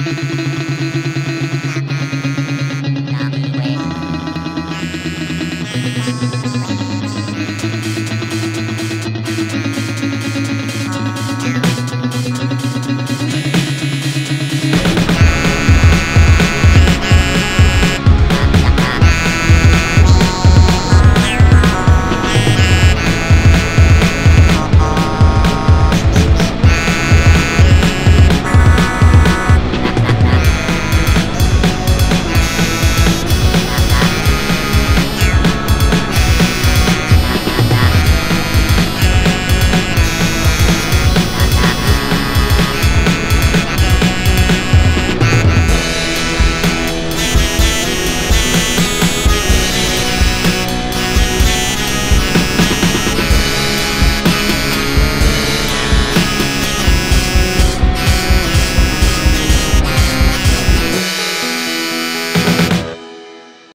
Música